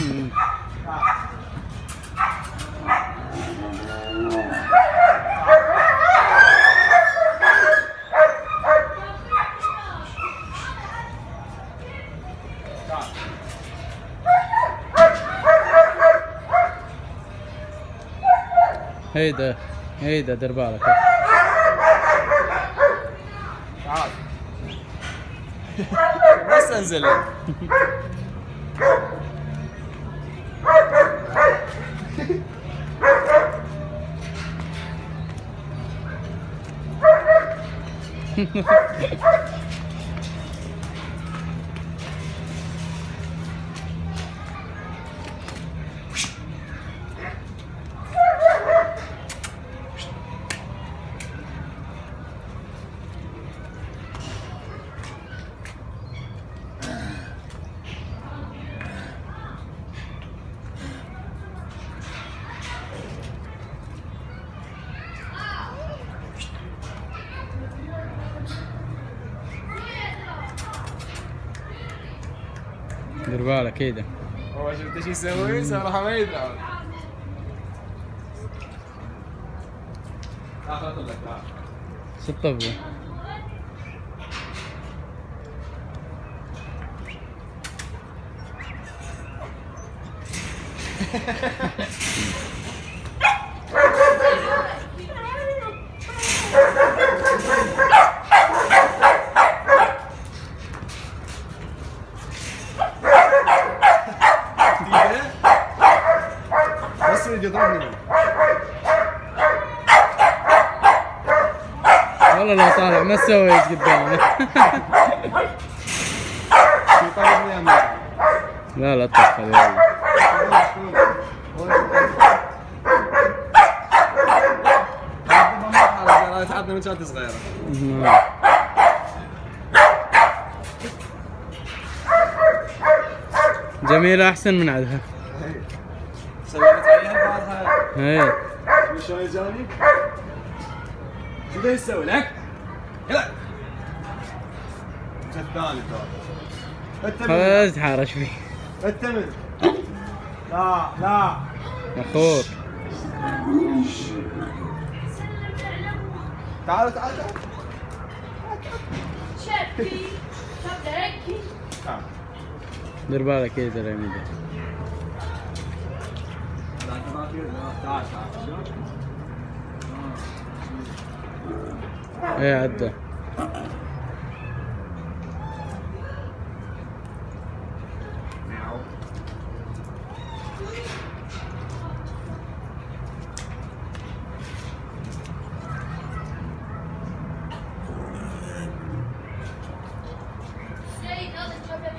مم. هيدا هيدا دير بالك تعال. بس انزل. perky, perky. دير بالك هيدا هو شفت إيش يسوي؟ صراحة ما يدعم تعال خذ لك تعال سطبه بس اللي يضربني والله لو طالع ما سويت مان لا لا تدخل يلا تعبنا من كانت صغيرة نعم. جميلة أحسن من عدها. سويت عليها بعضها هي شوف شلون يجاني شو ده يسوي لك؟ يلا الثاني ترى الثمن خلاص حارش فيه الثمن لا لا. أخوك تعال تعال تعال. شبكي شبكي تعال. دير بالك كذا اليمين ده لا انت ما في تعال تعال شوف إيه عدى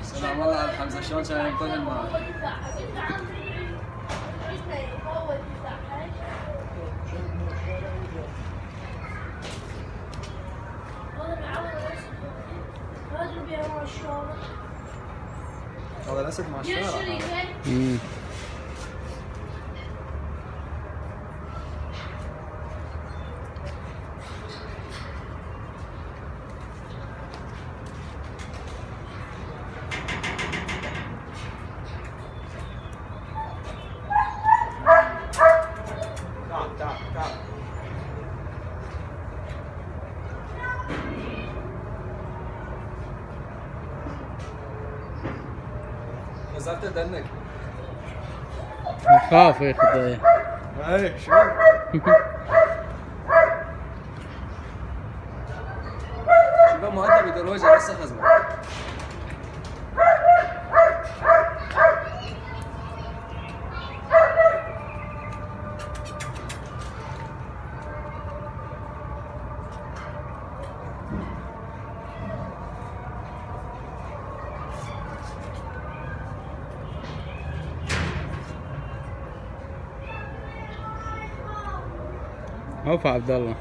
سلام الله على الحمزة شلون كان ينطق Oh, that's like Mascara. Usually, نزلت دنك خاف ياخذ اي شو شباب مؤدب يدور وجهه بس خزمه اوف عبد الله